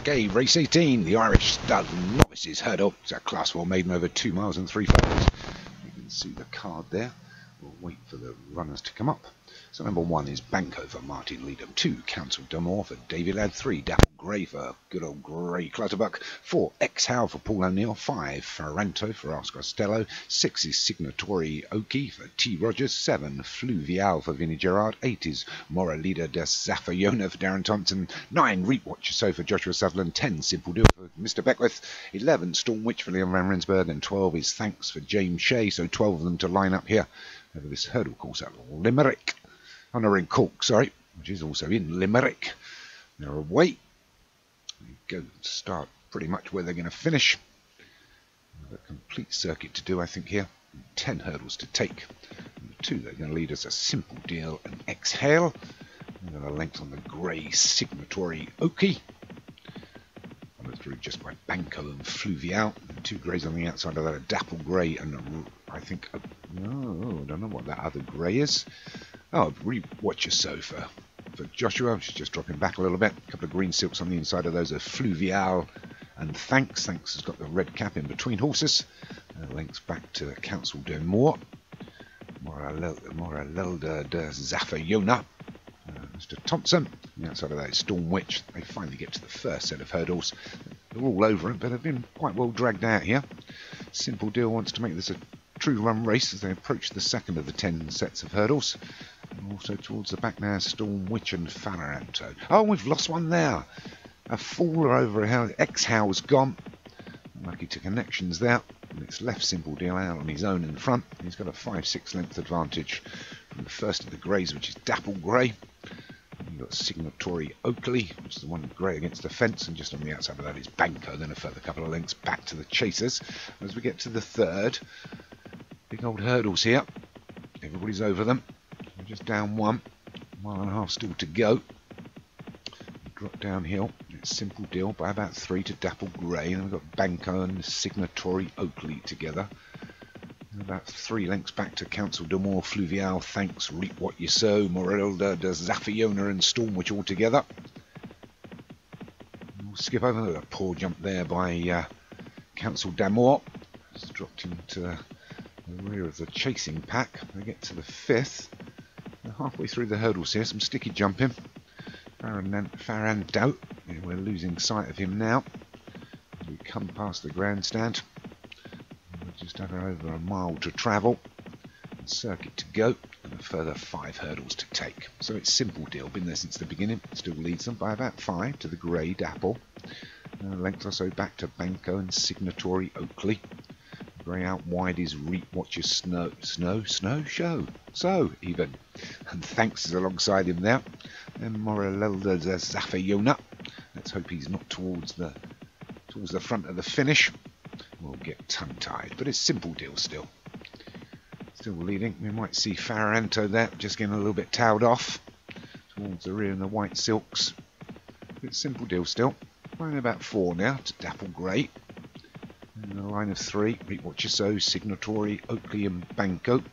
Okay, race 18, the Irish Stud Novices Hurdle. It's a class 4 maiden over 2 miles and 3 furlongs. You can see the card there. We'll wait for the runners to come up. So number one is Banco for Martin Leadham. Two, Council D'Amour for David Ladd. Three, Dapple Grey for good old Grey Clutterbuck. Four, Exhale for Paul O'Neill. Five, Ferranto for Oscar Costello. Six is Signatory Oki for T. Rogers. Seven, Fluvial for Vinnie Gerard. Eight is Moraleda de Zafayona for Darren Thompson. Nine, Reap What You Sow for Joshua Sutherland. Ten, Simple Deal for Mr. Beckwith. Eleven, Storm Witch for Leon Van Rensburg. And twelve is Thanks for James Shea. So twelve of them to line up here over this hurdle course at Limerick. Oh, no, in Cork, sorry, which is also in Limerick. They're away. They go start pretty much where they're going to finish. A complete circuit to do, I think, here. Ten hurdles to take. Number two, they're going to lead us a simple deal and exhale. And a length on the grey signatory Oki. Followed through just by Banco and Fluvial. And two greys on the outside of that, a dapple grey and a, I think, a, oh, I don't know what that other grey is. Oh, re watch your sofa for Joshua. She's just dropping back a little bit. A couple of green silks on the inside of those are Fluvial and Thanks. Thanks has got the red cap in between horses. Uh, links back to Council D'Amour. Moralelda de Zafayona. Uh, Mr. Thompson. The outside of that is Storm Witch. They finally get to the first set of hurdles. They're all over it, but they've been quite well dragged out here. Simple Deal wants to make this a true run race as they approach the second of the ten sets of hurdles. Also towards the back now, Storm Witch and Fanaranto. Oh, we've lost one there. A faller over a Exhale's gone. Lucky to connections there. And it's left Simple Deal out on his own in the front. He's got a 5-6 length advantage from the first of the greys, which is Dapple Grey. You've got Signatory Oakley, which is the one grey against the fence, and just on the outside of that is Banco, then a further couple of lengths back to the chasers. As we get to the third, big old hurdles here. Everybody's over them. Just down one, mile and a half still to go. Drop downhill. It's simple deal by about three to Dapple Grey, and we've got Banco and Signatory Oakley together. And about three lengths back to Council D'Amour, Fluvial, Thanks, Reap What You Sow, Morelda, De Zafiona and Stormwitch all together. We'll skip over a poor jump there by uh, Council D'Amour. Just dropped into the rear of the chasing pack. We get to the fifth. Halfway through the hurdles here, some sticky jumping. Farran Doubt, we're losing sight of him now. We come past the grandstand. We're just over, over a mile to travel. Circuit to go and a further five hurdles to take. So it's simple deal, been there since the beginning, still leads them by about five to the grey Dapple. A uh, length or so back to Banco and Signatory Oakley. Grey out wide is Reap Watch Your Snow, Snow, Snow Show. So, even. And thanks is alongside him there. Then Moralelda Zafayona. Let's hope he's not towards the towards the front of the finish. We'll get tongue-tied, but it's simple deal still. Still leading. We might see Faranto there, just getting a little bit towed off towards the rear in the white silks. It's simple deal still. Only about four now to Dapple Grey. In the line of three, Reap What Signatory, Oakley and Banco.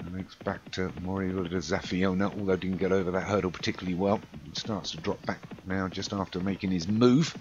And back to Moriel de Zafiona, although didn't get over that hurdle particularly well. Starts to drop back now just after making his move.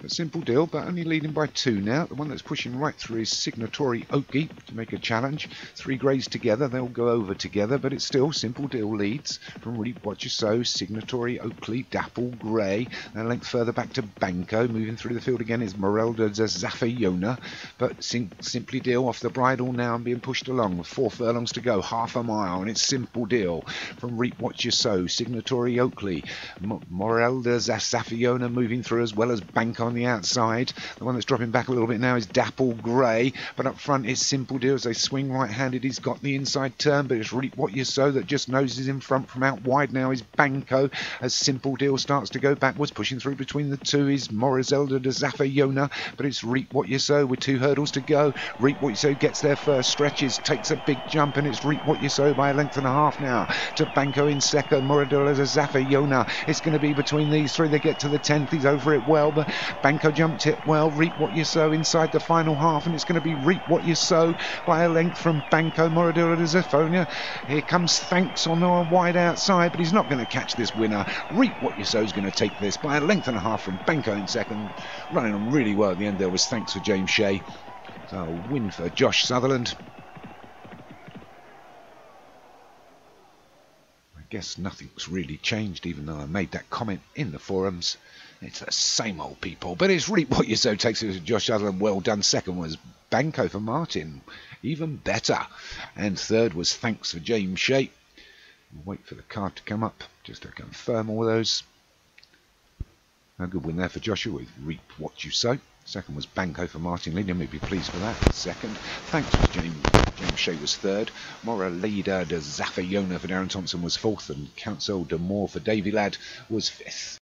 But simple deal, but only leading by two now. The one that's pushing right through is Signatory Oakley to make a challenge. Three greys together, they'll go over together, but it's still simple deal leads from Reap You Sow, Signatory Oakley, Dapple Grey. And a length further back to Banco. Moving through the field again is Morelda Zafayona, but sim simply deal off the bridle now and being pushed along. Four furlongs to go, half a mile, and it's simple deal from Reap You Sow, Signatory Oakley, M Morelda Zafiona moving through as well as Banco on the outside. The one that's dropping back a little bit now is Dapple Grey, but up front is Simple Deal as they swing right-handed. He's got the inside turn, but it's Reap What You Sow that just noses in front from out wide now is Banco as Simple Deal starts to go backwards, pushing through between the two is Morizelda de Zafayona, but it's Reap What You Sow with two hurdles to go. Reap What You Sow gets there first, stretches, takes a big jump, and it's Reap What You Sow by a length and a half now to Banco in second. Morizelda de Zafayona. It's going to be between these They get to the tenth. He's over it well, but Banco jumped it well. Reap what you sow inside the final half, and it's going to be reap what you sow by a length from Banco Moradura de Zephonia. Here comes Thanks on the wide outside, but he's not going to catch this winner. Reap what you sow is going to take this by a length and a half from Banco in second. Running on really well at the end there was Thanks for James Shea. So a win for Josh Sutherland. Guess nothing's really changed, even though I made that comment in the forums. It's the same old people, but it's reap what you sow takes it to Josh Sutherland. Well done. Second was Banco for Martin, even better. And third was thanks for James Shea. Wait for the card to come up just to confirm all those. A good win there for Joshua with Reap What You Sow. Second was Banco for Martin Lineam. We'd be pleased for that. Second, thanks for James. James Shea was third. Mora Leader de Zafayona for Darren Thompson was fourth. And Council de Moore for Davy Ladd was fifth.